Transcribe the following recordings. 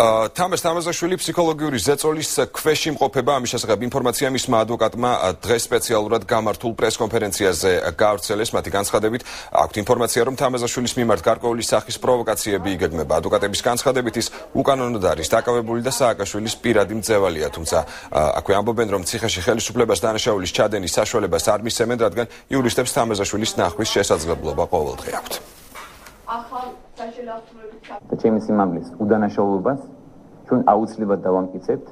თამას თამაზაშვილი ფსიქოლოგიური ზეწოლის ქვეშ იმყოფება ამის შესახებ. ინფორმაცია მისმა ადვოკატმა დღეს სპეციალურად გამართულ პრესკონფერენციაზე გავრცელეს. მათი განცხადებით აქვთ ინფორმაცია რომ თამაზაშვილის მიმართ გარკვეული სახის პროვოკაციები იგეგმება. ადვოკატების განცხადებით ის უკანონოდ არის დაკავებული და სააკაშვილის პირადი მძევალია თუმცა აქვე ამბობენ რომ ციხეში ხელისუფლებას დანაშაულის ჩადენის საშუალებას არ მისცემენ რადგან იურისტებს თამაზაშვილის ნახვის შესაძლებლობა ყოველდღე აქვთ. ახალ და ჩემი სიმამლის უდანაშაულობას ჩვენ აუცილებლად დავამტკიცებთ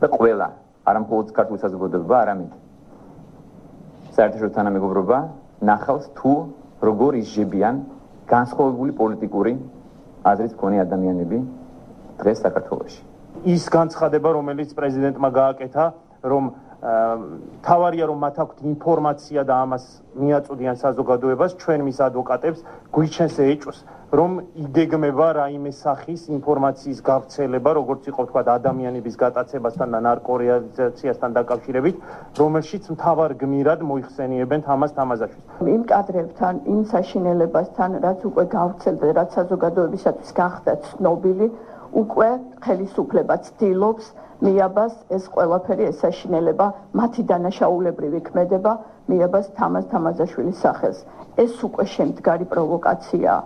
და ყველა არა მხოლოდ ქართულ საზოგადოება, არამედ საერთაშორისო თანამეგობრობა ნახავს თუ როგორ ისჯებიან განსხვავებული პოლიტიკური აზრის მქონე ადამიანები დღეს საქართველოში. ის განცხადება, რომელიც პრეზიდენტმა გააკეთა, რომ თავარია რომ მათ აქვთ ინფორმაცია და ამას მიაწოდიან საზოგადოებას ჩვენ მის ადვოკატებს გვიჩენს ეჭვს რომ იგეგმება რაიმე სახის ინფორმაციის გავრცელება როგორც იყო თქვა ადამიანების გატაცებასთან და ნარკორეალიზაციასთან დაკავშირებით რომელშიც მთავარ გმირად მოიხსენიებენ თამას თამაზაშვილს. იმ კადრებთან იმ საშინელებასთან რაც უკვე გავრცელდა რაც საზოგადოებისათვის გახდა ცნობილი უკვე ხელისუფლება ცდილობს მიაბას ეს ყველაფერი ესაშინელება მათი დანაშაულებრივი ქმედება მიაბას თამაზ თამაზაშვილის სახელს ეს უკვე შემდგარი პროვოკაციაა